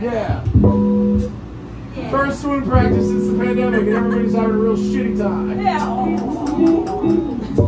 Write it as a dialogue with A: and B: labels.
A: Yeah. First swim practice since the pandemic, and everybody's having a real shitty time.
B: Yeah.